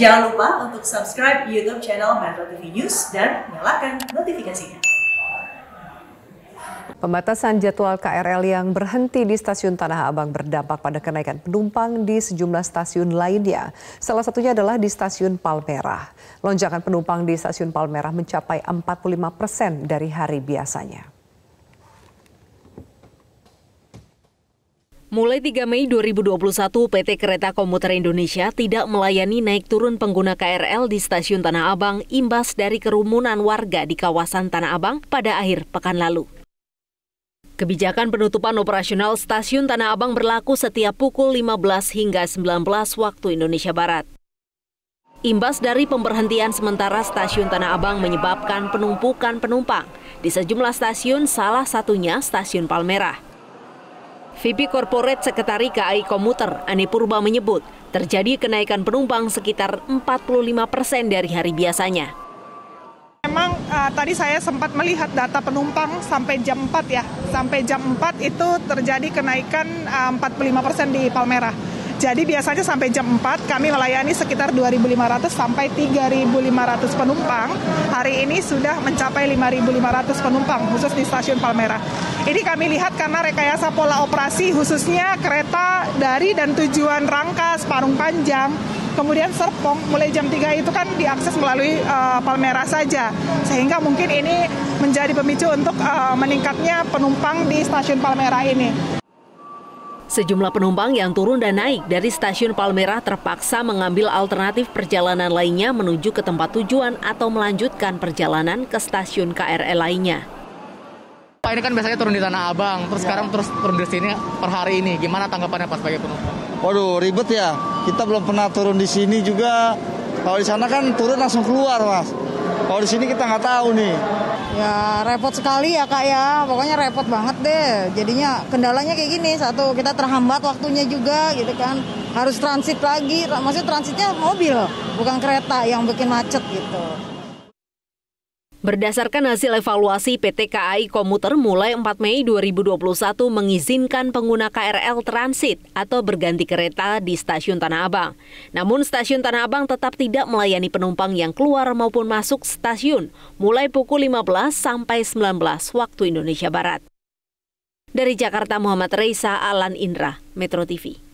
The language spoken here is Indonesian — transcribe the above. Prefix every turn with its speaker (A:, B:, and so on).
A: Jangan lupa untuk subscribe YouTube channel Metro TV News dan nyalakan notifikasinya.
B: Pembatasan jadwal KRL yang berhenti di stasiun Tanah Abang berdampak pada kenaikan penumpang di sejumlah stasiun lainnya. Salah satunya adalah di stasiun Palmerah. Lonjakan penumpang di stasiun Palmerah mencapai 45 persen dari hari biasanya.
C: Mulai 3 Mei 2021, PT Kereta Komuter Indonesia tidak melayani naik turun pengguna KRL di Stasiun Tanah Abang imbas dari kerumunan warga di kawasan Tanah Abang pada akhir pekan lalu. Kebijakan penutupan operasional stasiun Tanah Abang berlaku setiap pukul 15 hingga 19 waktu Indonesia Barat. Imbas dari pemberhentian sementara stasiun Tanah Abang menyebabkan penumpukan penumpang di sejumlah stasiun, salah satunya stasiun Palmerah. VP Corporate Sekretari KAI Komuter, Ani Purba menyebut, terjadi kenaikan penumpang sekitar 45 persen dari hari biasanya.
D: Memang uh, tadi saya sempat melihat data penumpang sampai jam 4 ya. Sampai jam 4 itu terjadi kenaikan uh, 45% di Palmerah. Jadi biasanya sampai jam 4 kami melayani sekitar 2.500 sampai 3.500 penumpang. Hari ini sudah mencapai 5.500 penumpang khusus di stasiun Palmerah. Ini kami lihat karena rekayasa pola operasi khususnya kereta dari dan tujuan Rangkas, Parung Panjang, kemudian Serpong mulai jam 3 itu kan diakses melalui uh, Palmerah saja sehingga mungkin ini menjadi pemicu untuk uh, meningkatnya penumpang di stasiun Palmerah ini.
C: Sejumlah penumpang yang turun dan naik dari stasiun Palmerah terpaksa mengambil alternatif perjalanan lainnya menuju ke tempat tujuan atau melanjutkan perjalanan ke stasiun KRL lainnya.
E: Pak ini kan biasanya turun di Tanah Abang, terus ya. sekarang terus turun di sini per hari ini. Gimana tanggapannya Pak sebagai penumpang?
F: Waduh ribet ya, kita belum pernah turun di sini juga. Kalau di sana kan turun langsung keluar mas. Kalau di sini kita nggak tahu nih.
G: Ya repot sekali ya kak ya, pokoknya repot banget deh. Jadinya kendalanya kayak gini, satu kita terhambat waktunya juga gitu kan. Harus transit lagi, maksudnya transitnya mobil, bukan kereta yang bikin macet gitu.
C: Berdasarkan hasil evaluasi PT KAI Komuter mulai 4 Mei 2021 mengizinkan pengguna KRL transit atau berganti kereta di stasiun Tanah Abang. Namun stasiun Tanah Abang tetap tidak melayani penumpang yang keluar maupun masuk stasiun mulai pukul 15 sampai 19 waktu Indonesia Barat. Dari Jakarta Muhammad Reisa Alan Indra, Metro TV.